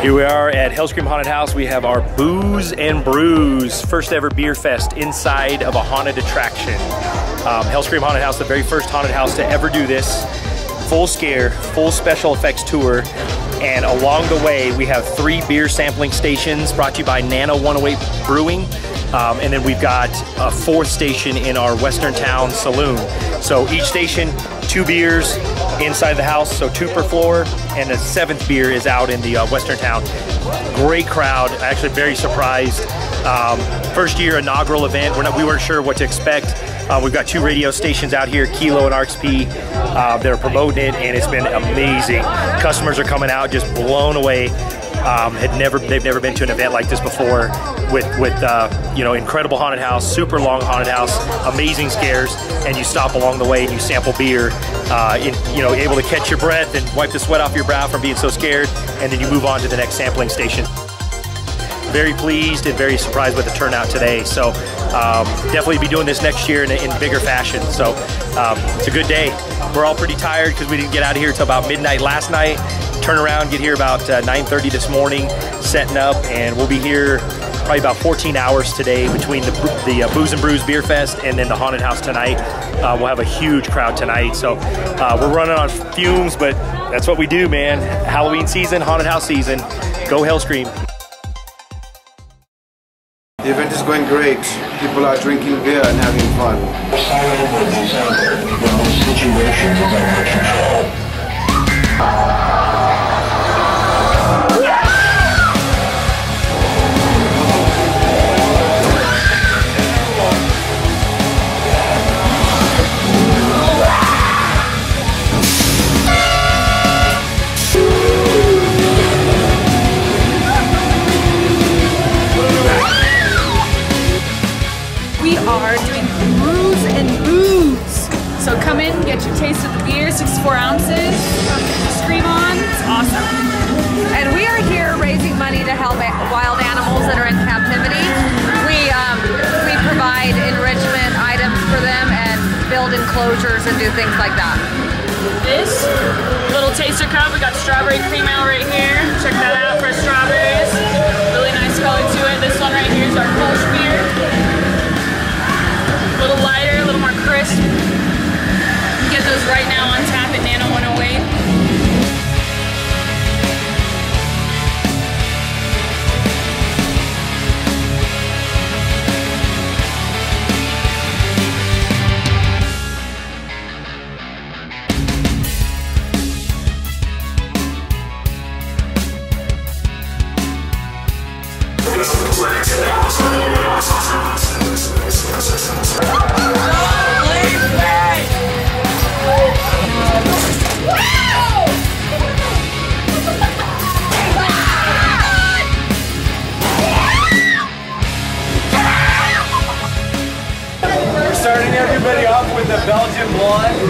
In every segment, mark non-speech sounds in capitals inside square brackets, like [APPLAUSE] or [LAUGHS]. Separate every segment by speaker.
Speaker 1: Here we are at Hellscream Haunted House. We have our Boos and Brews first ever beer fest inside of a haunted attraction. Um, Hellscream Haunted House, the very first haunted house to ever do this. Full scare, full special effects tour. And along the way, we have three beer sampling stations brought to you by Nano 108 Brewing. Um, and then we've got a fourth station in our Western Town Saloon. So each station, two beers inside the house, so two per floor, and the seventh beer is out in the uh, Western Town. Great crowd, actually very surprised. Um, first year inaugural event, We're not, we weren't sure what to expect. Uh, we've got two radio stations out here, Kilo and RXP, uh, that are promoting it, and it's been amazing. Customers are coming out just blown away um, had never they've never been to an event like this before with with uh, you know incredible haunted house, super long haunted house, amazing scares, and you stop along the way and you sample beer, uh, in, you know able to catch your breath and wipe the sweat off your brow from being so scared, and then you move on to the next sampling station very pleased and very surprised with the turnout today. So um, definitely be doing this next year in, in bigger fashion. So um, it's a good day. We're all pretty tired because we didn't get out of here until about midnight last night turn around, get here about uh, 9.30 this morning, setting up, and we'll be here probably about 14 hours today between the, the uh, Boos and Brews Beer Fest and then the Haunted House tonight. Uh, we'll have a huge crowd tonight. So uh, we're running on fumes, but that's what we do, man. Halloween season, Haunted House season. Go Hellscream.
Speaker 2: The event is going great. People are drinking beer and having fun.
Speaker 3: are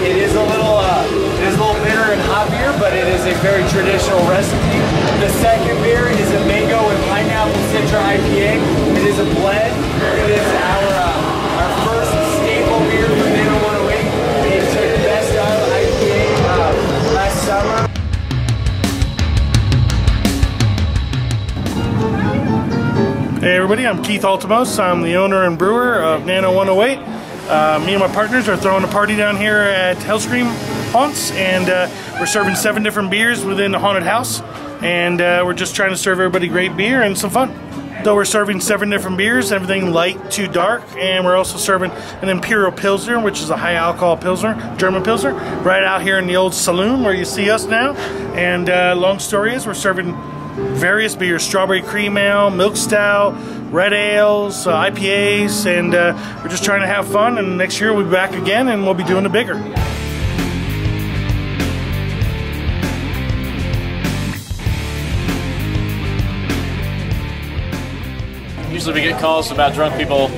Speaker 3: It is a little,
Speaker 4: uh, it is a little bitter and hot beer, but it is a very traditional recipe. The second beer is a mango and pineapple citra IPA. It is a blend. It is our uh, our first staple beer from Nano 108. We took best of IPA uh, last summer.
Speaker 5: Hey everybody, I'm Keith Altimos. I'm the owner and brewer of Nano 108. Uh, me and my partners are throwing a party down here at Hellscream Haunts, and uh, we're serving seven different beers within the haunted house, and uh, we're just trying to serve everybody great beer and some fun. Though we're serving seven different beers, everything light to dark, and we're also serving an Imperial Pilsner, which is a high alcohol Pilsner, German Pilsner, right out here in the old saloon where you see us now. And uh, long story is, we're serving various beers strawberry cream ale, milk stout, red ales, uh, IPAs, and uh, we're just trying to have fun. And next year we'll be back again and we'll be doing it bigger.
Speaker 6: Usually we get calls about drunk people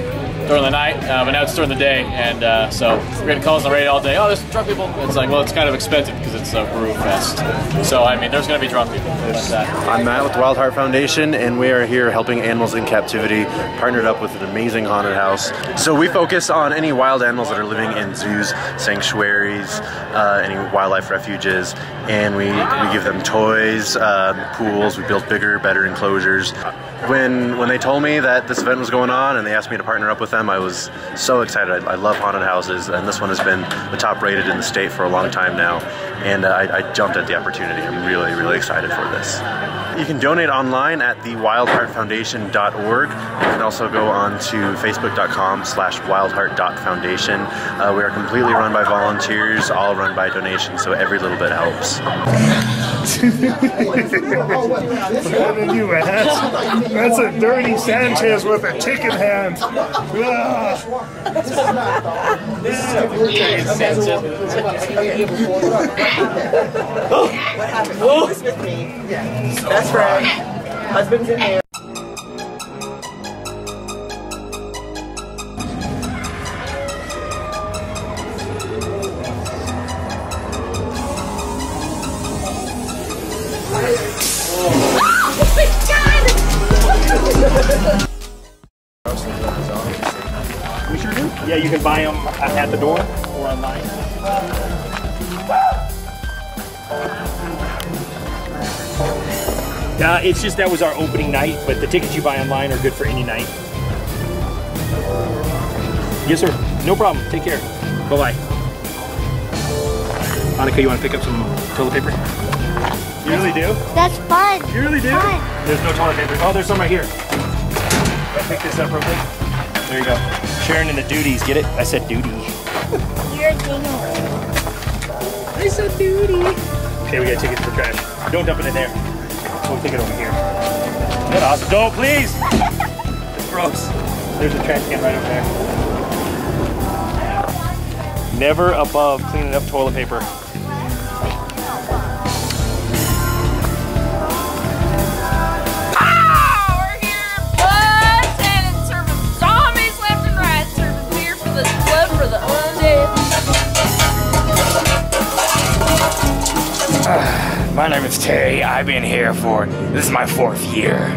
Speaker 6: during the night, uh, but now it's during the day, and uh, so we're getting calls on the radio all day. Oh, there's drunk people. It's like, well, it's kind of expensive because it's a brew fest. So I mean, there's going to be drunk people.
Speaker 7: I'm Matt with Wild Heart Foundation, and we are here helping animals in captivity, partnered up with an amazing haunted house. So we focus on any wild animals that are living in zoos, sanctuaries, uh, any wildlife refuges, and we, we give them toys, um, pools. We build bigger, better enclosures. When when they told me that this event was going on and they asked me to partner up with them, I was so excited. I, I love haunted houses, and this one has been the top rated in the state for a long time now. And uh, I, I jumped at the opportunity. I'm really, really excited for this. You can donate online at thewildheartfoundation.org. You can also go on to facebook.com slash wildheart.foundation. Uh, we are completely run by volunteers, all run by donations, so every little bit helps.
Speaker 5: That's a dirty Sanchez with a chicken hand. Ugh.
Speaker 8: Best friend. Husband's in there.
Speaker 1: Buy them at the door or online. Uh, it's just that was our opening night, but the tickets you buy online are good for any night. Yes, sir. No problem. Take care. Bye bye. Monica, you want to pick up some toilet paper? You really do?
Speaker 9: That's fun.
Speaker 1: You really do?
Speaker 9: Fun.
Speaker 1: There's no toilet paper. Oh, there's some right here. Pick this up real quick. There you go. Sharing in the duties. Get it? I said duty.
Speaker 9: You're a dinner.
Speaker 1: I said duty. Okay, we got tickets for trash. Don't dump it in there. We'll take it over here. Get off. Don't, please. It's gross. There's a trash can right over there. Never above cleaning up toilet paper. [SIGHS]
Speaker 10: My name is Terry. I've been here for this is my fourth year.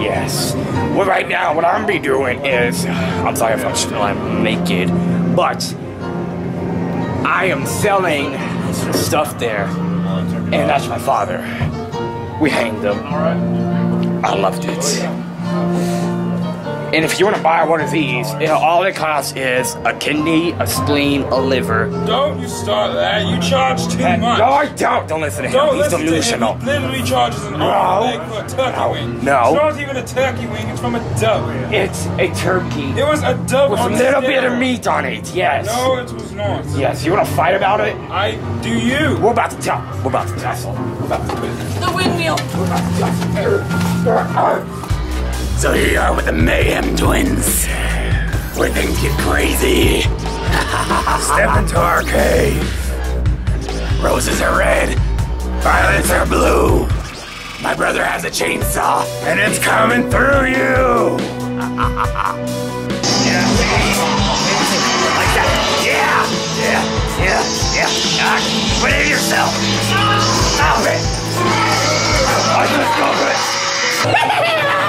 Speaker 10: Yes. Well, right now, what I'm be doing is [SIGHS] I'm sorry if I'm still I'm naked, but I am selling stuff there, and that's my father. We hanged him. I loved it. And if you want to buy one of these, it, all it costs is a kidney, a spleen, a liver.
Speaker 11: Don't you start that. You charge too
Speaker 10: Hey,
Speaker 11: much.
Speaker 10: No, I don't. Don't listen to him.
Speaker 11: Don't
Speaker 10: He's
Speaker 11: listen
Speaker 10: delusional.
Speaker 11: To. He literally charges an arm and leg for a turkey wing.
Speaker 10: no.
Speaker 11: It's not even a turkey wing. It's from a dove.
Speaker 10: It's a turkey.
Speaker 11: It was a dove
Speaker 10: with a
Speaker 11: on
Speaker 10: little bit of meat on it. Yes.
Speaker 11: No, it was not.
Speaker 10: Yes. You want to fight about it?
Speaker 11: I do you.
Speaker 10: We're about to tell. We're about to tussle. We're about to.
Speaker 12: The windmill.
Speaker 10: So here you are with the Mayhem Twins. Where things get crazy. [LAUGHS] Step into our cave. Roses are red. Violets are blue. My brother has a chainsaw, and it's coming through you. [LAUGHS] yeah. Yeah. Yeah. Yeah. Ah, Believe yourself. Stop it. I just go it. [LAUGHS]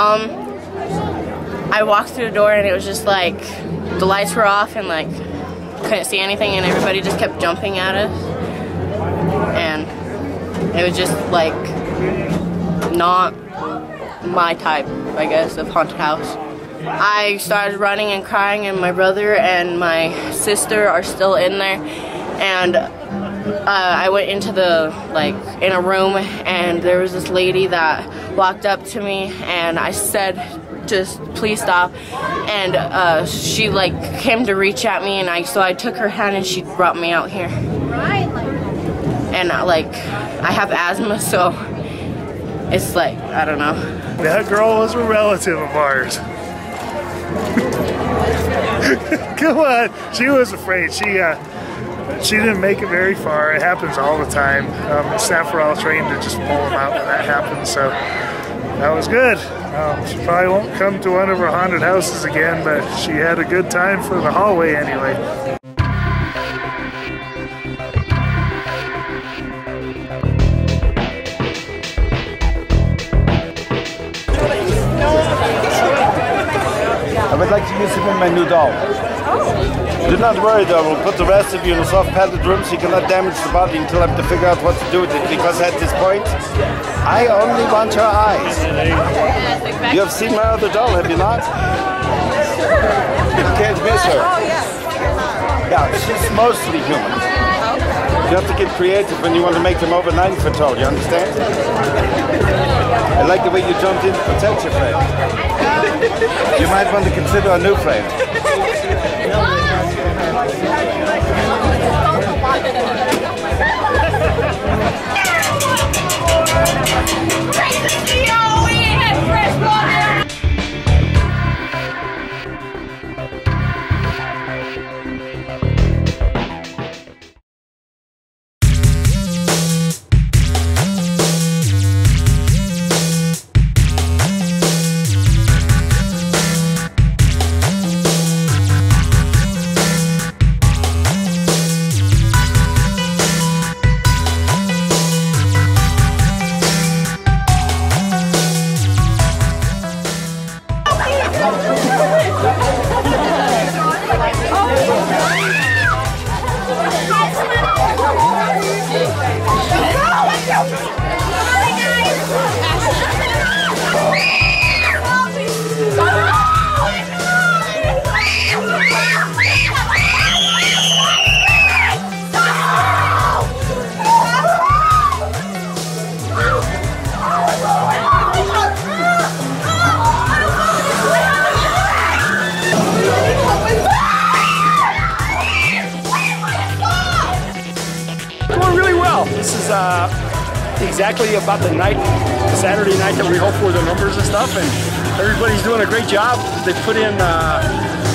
Speaker 13: Um, I walked through the door and it was just like the lights were off and like couldn't see anything and everybody just kept jumping at us. And it was just like not my type, I guess, of haunted house. I started running and crying, and my brother and my sister are still in there. And uh, I went into the like in a room, and there was this lady that walked up to me, and I said, "Just please stop." And uh, she like came to reach at me, and I so I took her hand, and she brought me out here. And uh, like I have asthma, so it's like I don't know.
Speaker 5: That girl was a relative of ours. [LAUGHS] Come on, she was afraid. She uh, she didn't make it very far. It happens all the time. Um, staff were all trained to just pull them out when that happens. So that was good. Um, she probably won't come to one of her haunted houses again, but she had a good time for the hallway anyway.
Speaker 4: I would like to use him in my new doll. Do not worry though, we'll put the rest of you in a soft padded room so you cannot damage the body until I have to figure out what to do with it because at this point, I only want your eyes. You have seen my other doll, have you not? You can't miss her. Yeah, she's mostly human. You have to get creative when you want to make them over 9 foot tall, you understand? I like the way you jumped in to protect your frame. You might want to consider a new frame. [LAUGHS]
Speaker 14: like that. Exactly about the night, Saturday night that we hope for the numbers and stuff, and everybody's doing a great job. They put in uh,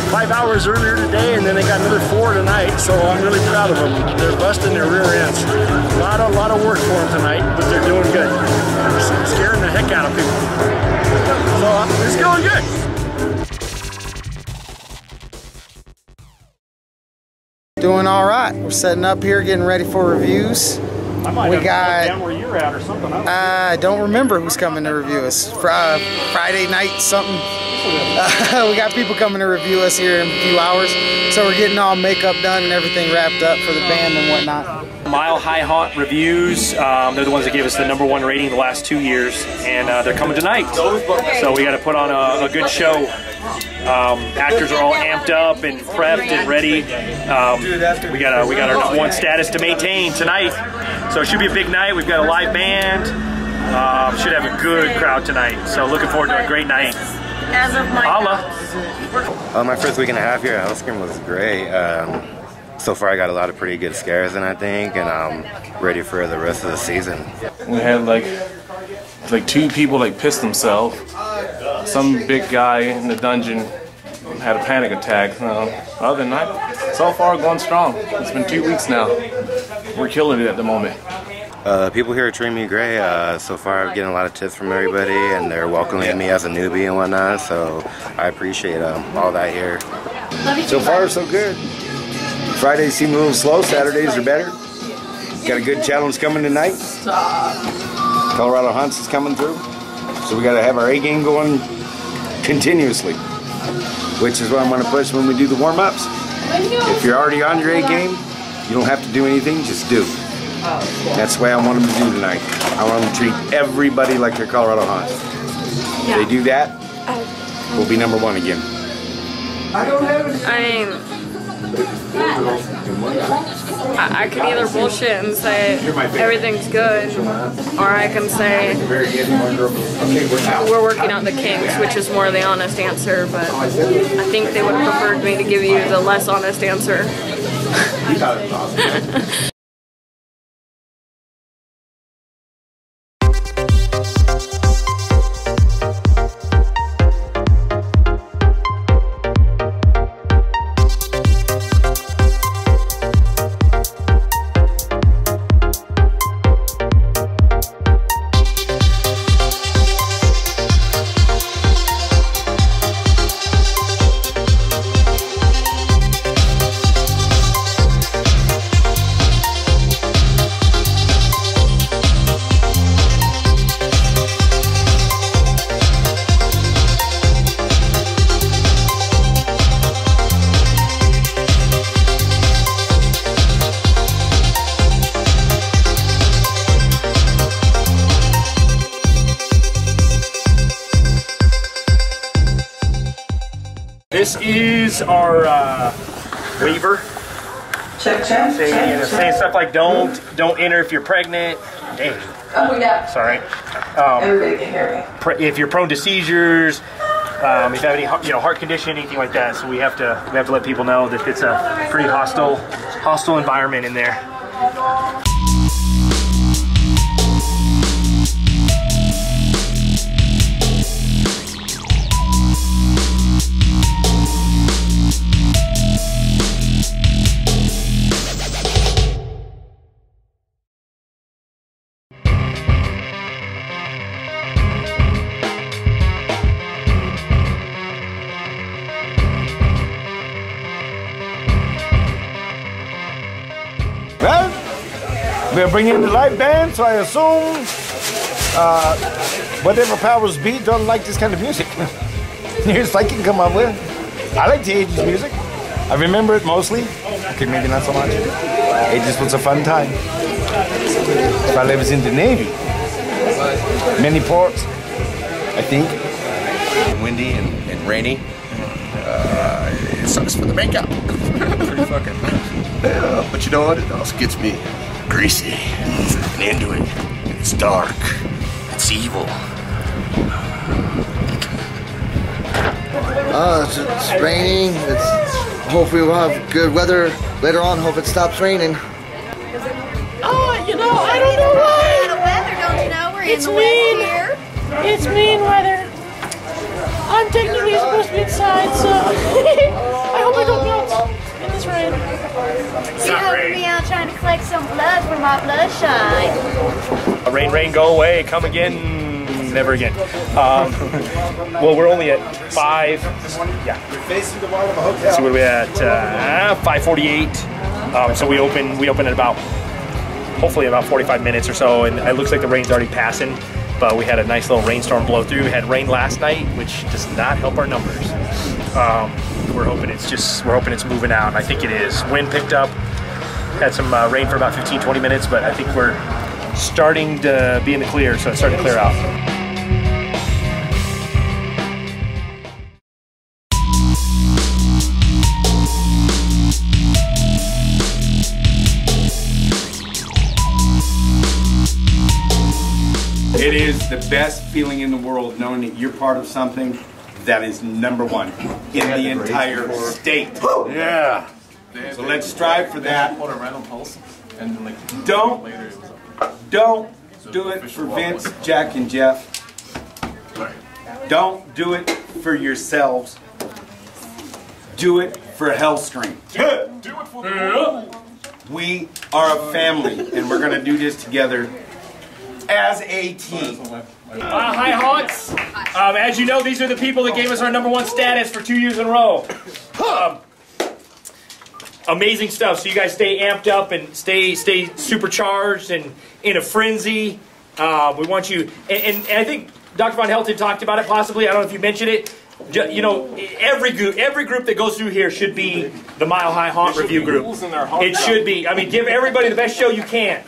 Speaker 14: five hours earlier today, and then they got another four tonight. So I'm really proud of them. They're busting their rear ends. A lot, of, lot of work for them tonight, but they're doing good. They're scaring the heck out of people. So uh, it's going good.
Speaker 15: Doing all right. We're setting up here, getting ready for reviews.
Speaker 14: I might
Speaker 15: we
Speaker 14: have
Speaker 15: got.
Speaker 14: down where you're at or something. I don't
Speaker 15: I don't remember who's coming to review us. Fr- uh, Friday night something. Uh, [LAUGHS] we got people coming to review us here in a few hours, so we're getting all makeup done and everything wrapped up for the band and whatnot.
Speaker 1: Mile High Haunt Reviews. Um, they're the ones that gave us the number one rating the last two years, and uh, they're coming tonight. So we got to put on a, a good show. Um, actors are all amped up and prepped and ready. Um, we got a, we got our number one status to maintain tonight. So it should be a big night. We've got a live band. Um, should have a good crowd tonight. So looking forward to a great night.
Speaker 12: As of my
Speaker 1: Holla.
Speaker 16: Uh, my first week and a half here at Hellscream was great. Um, so far, I got a lot of pretty good scares, and I think, and I'm ready for the rest of the season.
Speaker 17: We had like like two people like pissed themselves. Some big guy in the dungeon had a panic attack. Uh, other than that, so far going strong. It's been two weeks now. We're killing it at the moment.
Speaker 16: Uh, people here are treating me. Uh, so far, I'm getting a lot of tips from everybody, and they're welcoming me as a newbie and whatnot. So I appreciate um, all that here.
Speaker 4: So far, so good. Fridays seem a little slow. Saturdays are better. Got a good challenge coming tonight. Colorado Haunts is coming through. So we got to have our A game going continuously, which is what I'm going to push when we do the warm ups. If you're already on your A game, you don't have to do anything, just do. That's the way I want them to do tonight. I want them to treat everybody like they're Colorado Hawks. If they do that, we'll be number one again.
Speaker 18: I don't have it. I mean, I, I could either bullshit and say everything's good, or I can say we're working on the kinks, which is more the honest answer. But I think they would have preferred me to give you the less honest answer. [LAUGHS]
Speaker 1: don't enter if you're pregnant. Dang.
Speaker 19: Oh, yeah.
Speaker 1: Sorry. Um,
Speaker 19: Everybody can hear me.
Speaker 1: if you're prone to seizures, um, if you have any heart- you know heart condition, anything like that. So we have to we have to let people know that it's a pretty hostile hostile environment in there.
Speaker 4: We're bringing the live band, so I assume uh, whatever powers be don't like this kind of music. Here's I can come up with. I like the 80s music. I remember it mostly. Okay, maybe not so much. 80s was a fun time. While I was in the Navy. Many ports, I think.
Speaker 16: windy and, and rainy. Uh, it sucks for the makeup. [LAUGHS] Pretty fucking. Yeah, but you know what? It also gets me greasy and into it. It's dark. It's evil.
Speaker 20: Uh, it's, it's raining. It's hopefully we'll have good weather later on. Hope it stops raining.
Speaker 9: Oh, you know, I don't know why.
Speaker 21: Bad weather, don't you know? We're
Speaker 9: It's
Speaker 21: in the
Speaker 9: mean.
Speaker 21: here.
Speaker 9: It's mean weather. I'm technically supposed to be inside, so [LAUGHS] [LAUGHS]
Speaker 21: You to be out trying to collect some blood for my bloodshine.
Speaker 1: Rain, rain, go away. Come again. Never again. Um, well, we're only at five. Yeah.
Speaker 4: Facing the wall of a
Speaker 1: Let's see what are we at? Uh, 5:48. Um, so we open we open at about hopefully about 45 minutes or so, and it looks like the rain's already passing. But we had a nice little rainstorm blow through. We had rain last night, which does not help our numbers. Um, we're hoping it's just we're hoping it's moving out. and I think it is. Wind picked up. Had some uh, rain for about 15, 20 minutes, but I think we're starting to be in the clear, so it's starting to clear out.
Speaker 17: It is the best feeling in the world knowing that you're part of something that is number one in the entire state. Yeah. So let's strive for that.
Speaker 22: On a random pulse, and then like
Speaker 17: Don't
Speaker 22: later it was
Speaker 17: don't do it for Vince, Jack, and Jeff. Don't do it for yourselves. Do it for Hellscream.
Speaker 22: Do it for the
Speaker 17: We are a family, and we're gonna do this together as a team.
Speaker 1: Uh, hi, Haunts. Um, as you know, these are the people that gave us our number one status for two years in a row. Um, amazing stuff. So you guys stay amped up and stay stay supercharged and in a frenzy. Uh, we want you, and, and, and I think Dr. Von Helton talked about it possibly. I don't know if you mentioned it. you know, every group, every group that goes through here should be the Mile High Haunt Review group. It should be. I mean, give everybody the best show you can.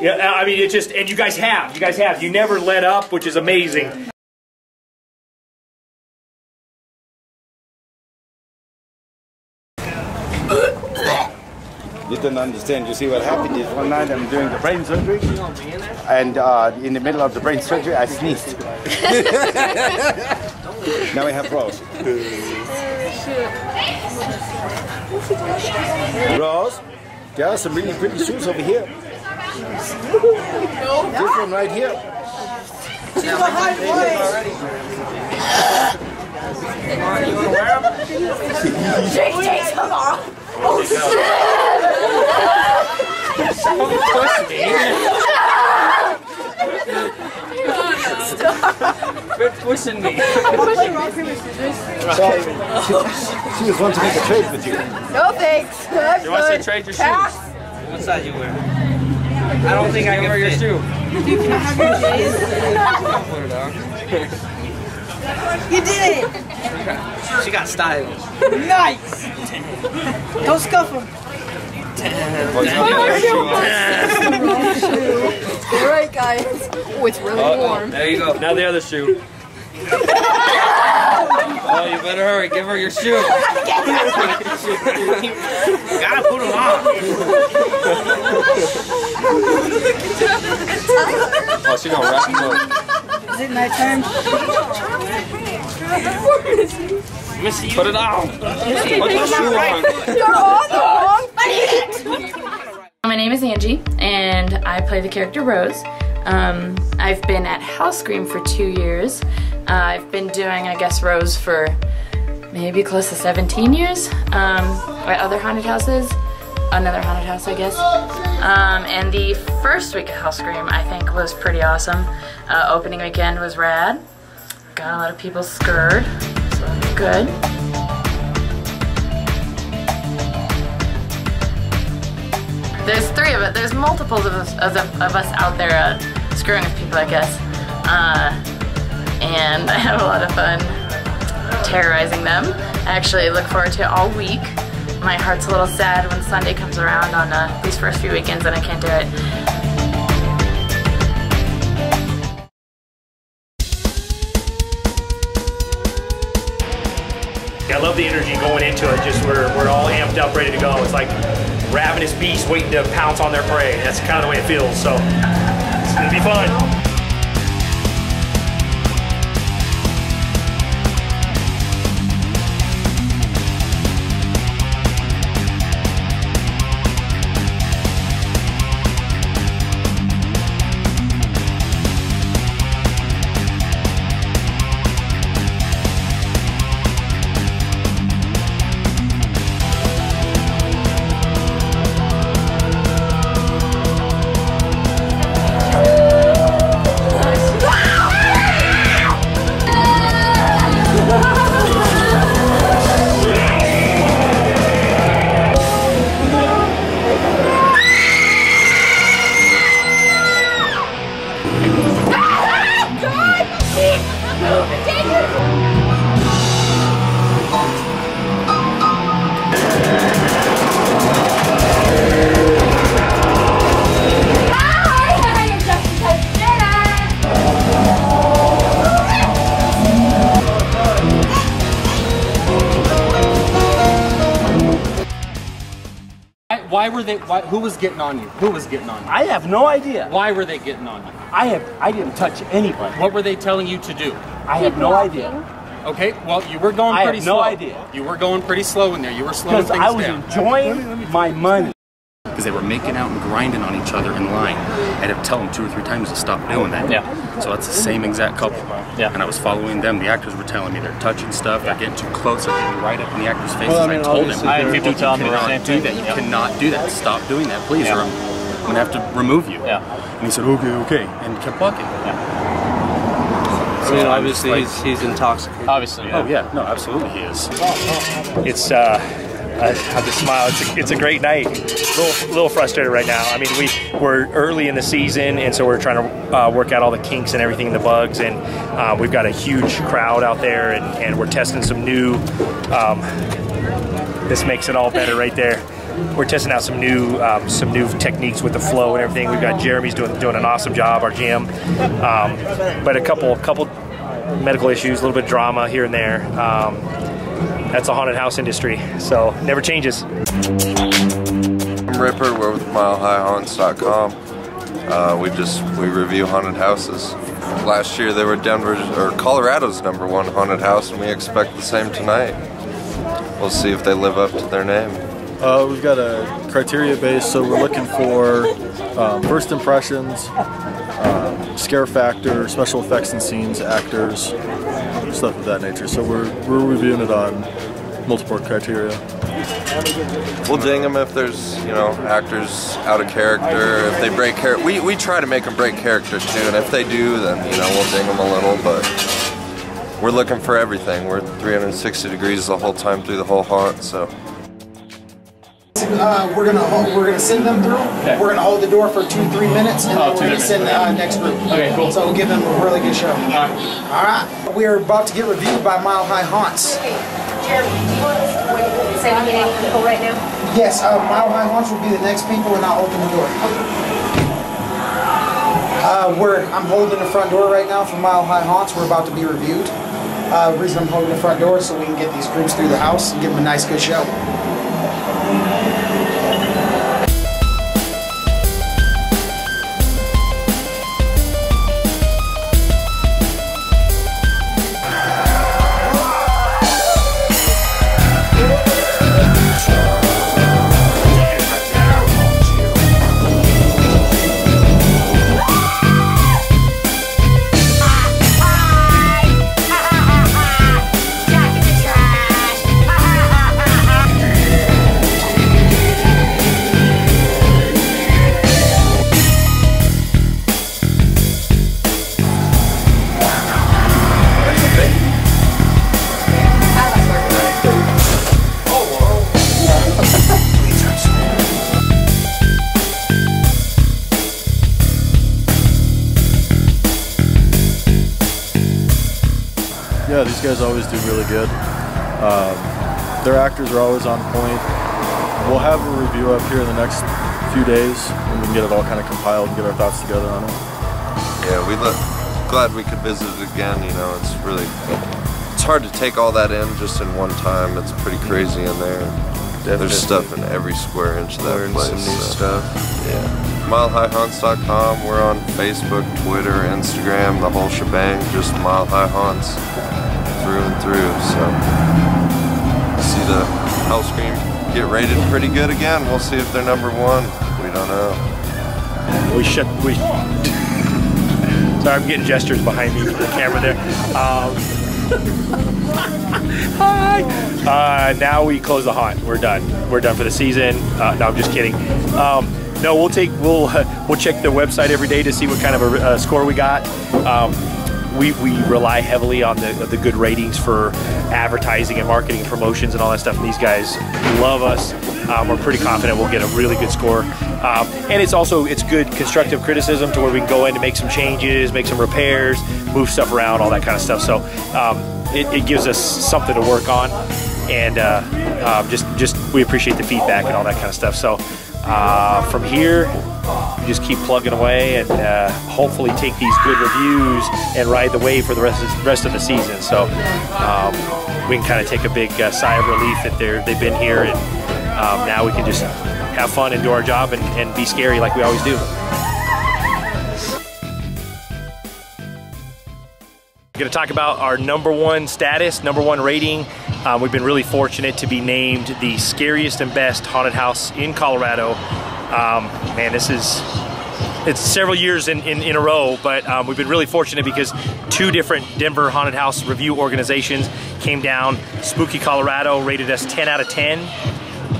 Speaker 1: Yeah, I mean, it just, and you guys have, you guys have. You never let up, which is amazing.
Speaker 4: You don't understand. You see what happened is one night I'm doing the brain surgery, and uh, in the middle of the brain surgery I sneezed. [LAUGHS] now we have Rose. Rose, there are some really pretty shoes over here. This one right here.
Speaker 23: She's behind
Speaker 9: Jake takes them off. Oh
Speaker 24: Quit pushing me.
Speaker 9: I'm pushing rock, paper, scissors.
Speaker 4: So, she, she was wanting to make a trade with you.
Speaker 9: No thanks. I'm
Speaker 24: You want to trade your shoes? What size you wear? I don't think I can wear your shoe.
Speaker 9: Dude, can have your J's?
Speaker 24: Don't put it on.
Speaker 9: You did it.
Speaker 24: She got style.
Speaker 9: Nice. Don't scuff them. All right, guys. Oh, it's really
Speaker 24: Oh,
Speaker 9: warm.
Speaker 24: there you go. Now the other shoe. oh, you better hurry. Give her your shoe. [LAUGHS] [LAUGHS] Gotta put them on. Oh, she gonna wrap them up.
Speaker 9: Is it nighttime?
Speaker 24: Put it on. Put your shoe on.
Speaker 9: You're on the wrong feet.
Speaker 12: My name is Angie, and I play the character Rose. Um, I've been at Hellscream for two years. Uh, I've been doing, I guess, Rose for maybe close to 17 years um, at other haunted houses. Another haunted house, I guess. Um, and the first week of Hellscream, I think, was pretty awesome. Uh, opening weekend was rad. Got a lot of people scared, so good. There's three of it. There's multiples of us, of, of us out there uh, screwing with people, I guess. Uh, and [LAUGHS] I had a lot of fun terrorizing them. I actually look forward to it all week. My heart's a little sad when Sunday comes around on uh, these first few weekends and I can't do it.
Speaker 1: I love the energy going into it. Just we're, we're all amped up, ready to go. It's like ravenous beasts waiting to pounce on their prey. That's kind of the way it feels. So it's gonna be fun.
Speaker 25: Why, why were they? Why, who was getting on you? Who was getting on you?
Speaker 14: I have no idea.
Speaker 25: Why were they getting on you?
Speaker 14: I have. I didn't touch anybody.
Speaker 25: What were they telling you to do?
Speaker 14: I have no idea.
Speaker 25: Okay, well, you were going
Speaker 14: I have
Speaker 25: pretty
Speaker 14: no
Speaker 25: slow.
Speaker 14: idea.
Speaker 25: You were going pretty slow in there. You were slowing things down.
Speaker 14: Because I was
Speaker 25: down.
Speaker 14: enjoying my money.
Speaker 26: Because they were making out and grinding on each other in line. I had to tell them two or three times to stop doing that.
Speaker 25: Yeah.
Speaker 26: So that's the same exact couple. Yeah. And I was following them. The actors were telling me they're touching stuff, they're getting too close, they're getting right up in the actors' faces.
Speaker 6: Well, I
Speaker 26: and I told him,
Speaker 6: I people
Speaker 26: "Dude, you
Speaker 6: the
Speaker 26: cannot
Speaker 6: same
Speaker 26: do that. You
Speaker 6: Yeah.
Speaker 26: cannot do that. Stop doing that, please,
Speaker 6: Yeah.
Speaker 26: or I'm, I'm gonna have to remove you.
Speaker 6: Yeah.
Speaker 26: And he said, okay, okay, and kept walking.
Speaker 24: I mean, obviously he's, he's intoxicated.
Speaker 6: Obviously.
Speaker 26: Oh yeah, no, absolutely he is.
Speaker 1: It's uh, I, I just smile. It's a, it's a great night. A little, little frustrated right now. I mean, we we're early in the season, and so we're trying to uh, work out all the kinks and everything, in the bugs, and uh, we've got a huge crowd out there, and, and we're testing some new. Um, this makes it all better right there. We're testing out some new um, some new techniques with the flow and everything. We've got Jeremy's doing doing an awesome job, our GM, um, but a couple couple medical issues, a little bit of drama here and there. Um, that's a haunted house industry, so never changes.
Speaker 27: I'm Ripper. We're with MileHighHaunts.com. Uh, we just we review haunted houses. Last year they were Denver's or Colorado's number one haunted house, and we expect the same tonight. We'll see if they live up to their name.
Speaker 28: Uh, we've got a criteria base, so we're looking for um, first impressions, um, scare factor, special effects and scenes, actors, stuff of that nature. So we're, we're reviewing it on multiple criteria.
Speaker 27: We'll ding them if there's you know actors out of character. If they break character, we we try to make them break character too. And if they do, then you know we'll ding them a little. But we're looking for everything. We're 360 degrees the whole time through the whole haunt. So.
Speaker 15: Uh, we're gonna hold, we're gonna send them through. We're gonna hold the door for two three minutes, and
Speaker 6: Oh,
Speaker 15: then we're gonna
Speaker 6: minutes.
Speaker 15: send the uh, next group.
Speaker 6: Okay, cool.
Speaker 15: So we'll give them a really good show. All right. All right. We are about to get reviewed by Mile High Haunts.
Speaker 9: Jeremy, do you want to say I'm getting people right now?
Speaker 15: Yes, uh, Mile High Haunts will be the next people, and I'll open the door. Uh, we're I'm holding the front door right now for Mile High Haunts. We're about to be reviewed. Uh, reason I'm holding the front door so we can get these groups through the house and give them a nice good show.
Speaker 28: Guys always do really good. Um, their actors are always on point. We'll have a review up here in the next few days, and we can get it all kind of compiled and get our thoughts together on it.
Speaker 27: Yeah, we look glad we could visit it again. You know, it's really it's hard to take all that in just in one time. It's pretty crazy in there. There's stuff in every square inch of that
Speaker 16: Learned
Speaker 27: place.
Speaker 16: some new
Speaker 27: so,
Speaker 16: stuff.
Speaker 27: Yeah. MileHighHaunts.com. We're on Facebook, Twitter, Instagram, the whole shebang. Just Mile High Haunts through and through. So see the Hellscream get rated pretty good again. We'll see if they're number one. We don't know.
Speaker 1: We should. We. [LAUGHS] Sorry, I'm getting gestures behind me from the camera there. Um, [LAUGHS] hi. Uh, now we close the haunt. We're done. We're done for the season. Uh, no, I'm just kidding. Um, no, we'll take. We'll [LAUGHS] we'll check the website every day to see what kind of a uh, score we got. Um, we, we rely heavily on the, the good ratings for advertising and marketing and promotions and all that stuff. And these guys love us. Um, we're pretty confident we'll get a really good score. Um, and it's also it's good constructive criticism to where we can go in to make some changes, make some repairs, move stuff around, all that kind of stuff. So um, it, it gives us something to work on. And uh, um, just just we appreciate the feedback and all that kind of stuff. So uh, from here, just keep plugging away and uh, hopefully take these good reviews and ride the wave for the rest of, rest of the season. So um, we can kind of take a big uh, sigh of relief that they're they've been here and um, now we can just have fun and do our job and, and be scary like we always do. Going to talk about our number one status, number one rating. Um, we've been really fortunate to be named the scariest and best haunted house in Colorado. Um, man, this is it's several years in, in, in a row, but um, we've been really fortunate because two different Denver haunted house review organizations came down. Spooky Colorado rated us 10 out of 10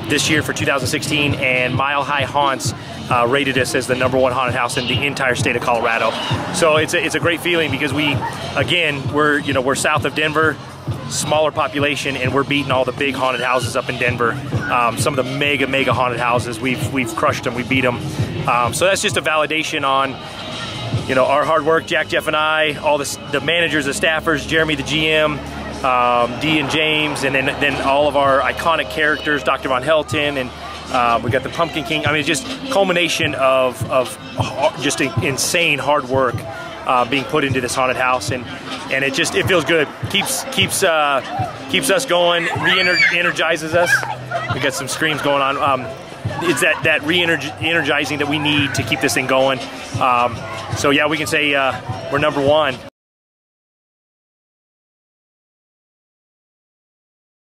Speaker 1: this year for 2016, and Mile High Haunts uh, rated us as the number one haunted house in the entire state of Colorado. So it's a, it's a great feeling because we, again, we're you know we're south of Denver, smaller population, and we're beating all the big haunted houses up in Denver. Um, some of the mega, mega haunted houses, we've we've crushed them, we beat them. Um, so that's just a validation on you know our hard work. Jack, Jeff, and I, all the the managers, the staffers, Jeremy, the GM. Um, Dee and James, and then then all of our iconic characters, Dr. Von Helton, and uh, we got the Pumpkin King. I mean, just culmination of of ha- just insane hard work uh, being put into this haunted house, and and it just it feels good. keeps keeps uh, keeps us going, re-energizes us. We got some screams going on. Um, it's that that re-energizing that we need to keep this thing going. Um, so yeah, we can say uh, we're number one.